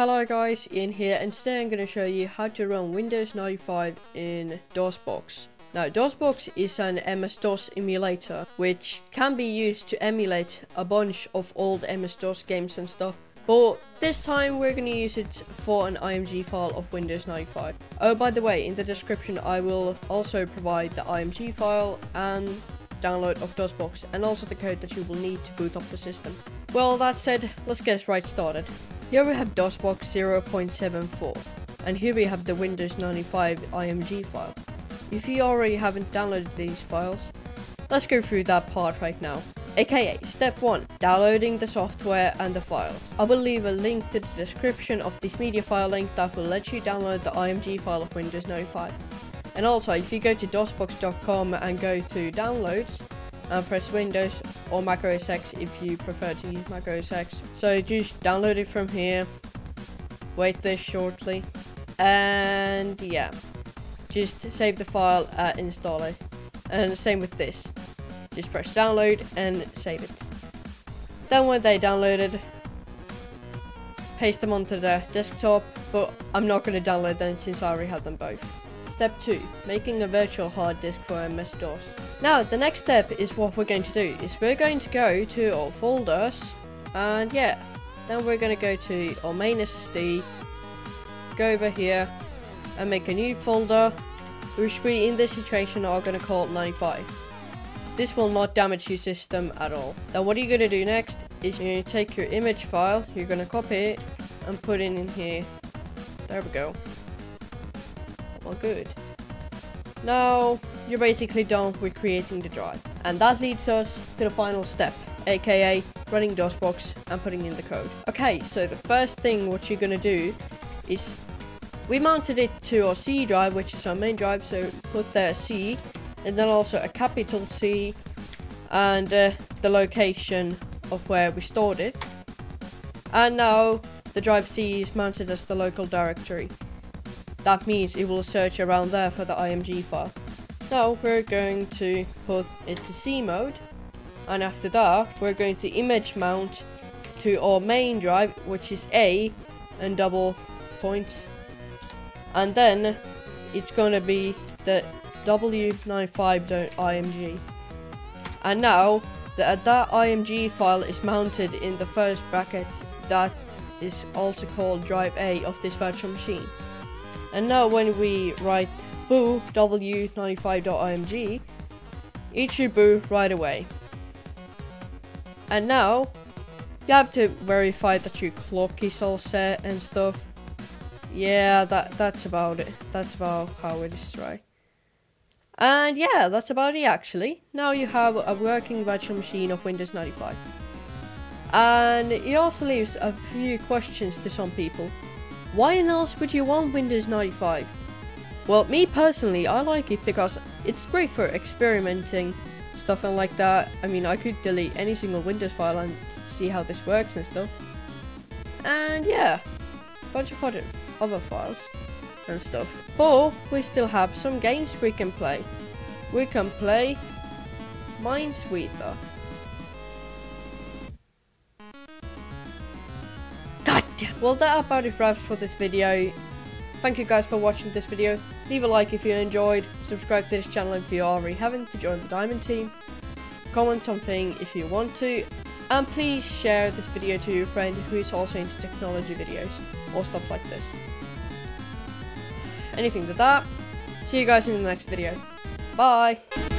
Hello guys, Ian here and today I'm going to show you how to run Windows 95 in DOSBox. Now DOSBox is an MS-DOS emulator which can be used to emulate a bunch of old MS-DOS games and stuff but this time we're going to use it for an IMG file of Windows 95. Oh by the way, in the description I will also provide the IMG file and download of DOSBox and also the code that you will need to boot up the system. Well that said, let's get right started. Here we have DOSBox 0.74 and here we have the Windows 95 IMG file. If you already haven't downloaded these files, let's go through that part right now. AKA, step 1, downloading the software and the file. I will leave a link to the description of this MediaFire link that will let you download the IMG file of Windows 95. And also, if you go to dosbox.com and go to downloads, and press Windows or Mac OS X if you prefer to use Mac OS X. So just download it from here, wait this shortly, and yeah, just save the file uh, at installer. And same with this, just press download and save it. Then when they downloaded, paste them onto the desktop, but I'm not going to download them since I already have them both. Step 2. Making a virtual hard disk for MS-DOS. Now, the next step is what we're going to do, is we're going to go to our folders, and yeah, then we're going to go to our main SSD, go over here, and make a new folder, which we in this situation are going to call 95. This will not damage your system at all. Then what are you going to do next, is you're going to take your image file, you're going to copy it, and put it in here. There we go good. Now, you're basically done with creating the drive. And that leads us to the final step, aka running DOSBox and putting in the code. Okay, so the first thing what you're gonna do is we mounted it to our C drive, which is our main drive, so put there C, and then also a capital C, and uh, the location of where we stored it. And now the drive C is mounted as the local directory. That means it will search around there for the IMG file. Now we're going to put it to C mode. And after that, we're going to image mount to our main drive, which is A and double points. And then it's going to be the w95.img. And now that that img file is mounted in the first bracket that is also called drive A of this virtual machine. And now when we write boo w95.img, it should boo right away. And now, you have to verify that your clock is all set and stuff. Yeah, that that's about it. That's about how it is, right? And yeah, that's about it actually. Now you have a working virtual machine of Windows 95. And it also leaves a few questions to some people. Why else would you want Windows 95? Well, me personally, I like it because it's great for experimenting, stuff and like that. I mean, I could delete any single Windows file and see how this works and stuff. And yeah, bunch of other, other files and stuff. But we still have some games we can play. We can play Minesweeper. Well, that about it wraps for this video. Thank you guys for watching this video. Leave a like if you enjoyed. Subscribe to this channel if you already haven't to join the Diamond team. Comment something if you want to. And please share this video to your friend who is also into technology videos or stuff like this. Anything to that. See you guys in the next video. Bye!